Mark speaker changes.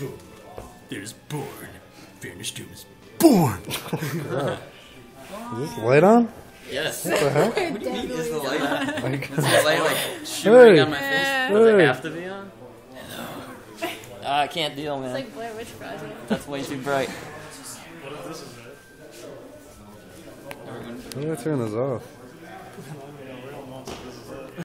Speaker 1: boom. There's born. Vanish Doom is born.
Speaker 2: Is this light on?
Speaker 3: Yes.
Speaker 2: What the heck?
Speaker 3: What do you mean? Is the light on?
Speaker 2: Like,
Speaker 3: Is the light like shooting
Speaker 2: Hey.
Speaker 3: on my face?
Speaker 4: Does it have to be on? Ah, I can't deal, man.
Speaker 5: It's like Blair Witch Project.
Speaker 4: That's way too bright.
Speaker 2: What if this is it? I'm gonna turn this off?